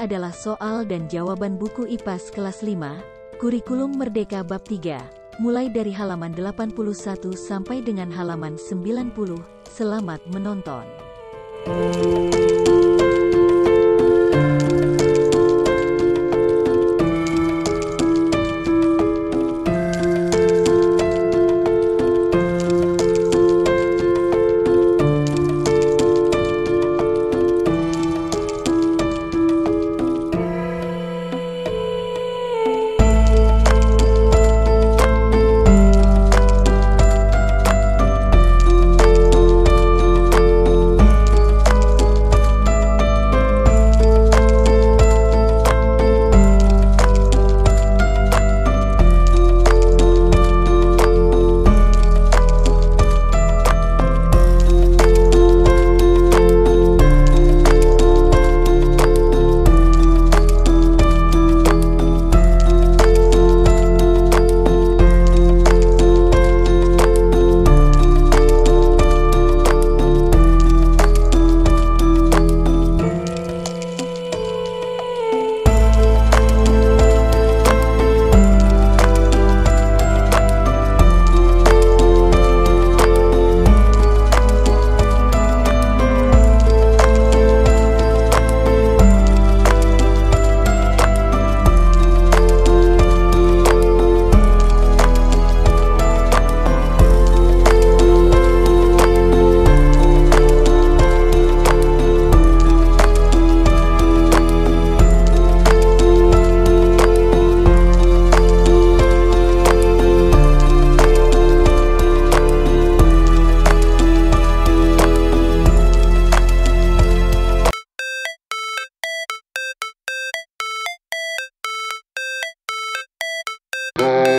adalah soal dan jawaban buku IPAS kelas 5, Kurikulum Merdeka bab 3, mulai dari halaman 81 sampai dengan halaman 90. Selamat menonton.